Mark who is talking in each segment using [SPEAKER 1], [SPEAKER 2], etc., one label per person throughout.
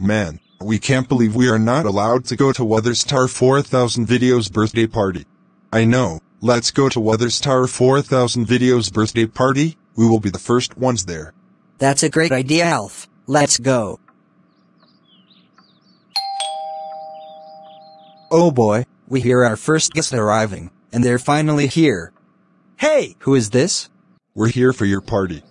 [SPEAKER 1] Man, we can't believe we are not allowed to go to WeatherStar 4000 Video's birthday party. I know, let's go to WeatherStar 4000 Video's birthday party, we will be the first ones there.
[SPEAKER 2] That's a great idea, Alf. Let's go. Oh boy, we hear our first guest arriving, and they're finally here. Hey, who is this?
[SPEAKER 1] We're here for your party.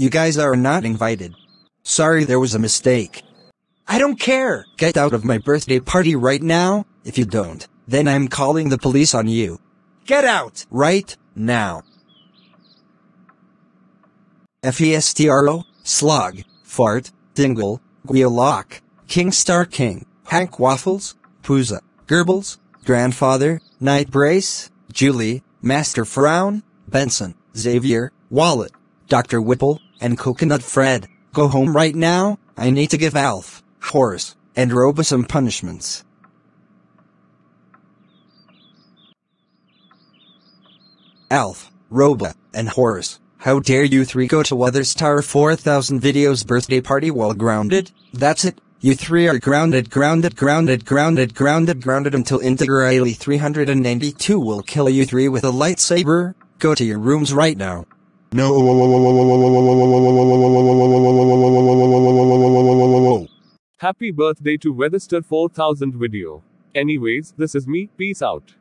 [SPEAKER 2] You guys are not invited. Sorry there was a mistake. I don't care. Get out of my birthday party right now. If you don't, then I'm calling the police on you. Get out right now. F-E-S-T-R-O, slog, fart, dingle, Guialock, King Star King, Hank Waffles, Pooza, Goebbels, Grandfather, Night Brace, Julie, Master Frown, Benson, Xavier, Wallet, Dr. Whipple, and Coconut Fred. Go home right now, I need to give Alf, Horace, and Roba some punishments. Alf, Roba, and Horace, how dare you three go to WeatherStar 4000 Video's birthday party while grounded? That's it. You three are grounded, grounded, grounded, grounded, grounded, grounded until IndigoRiley392 will kill you three with a lightsaber. Go to your rooms right now.
[SPEAKER 1] No.
[SPEAKER 3] Happy birthday to Weatherstar 4000 video. Anyways, this is me, peace out.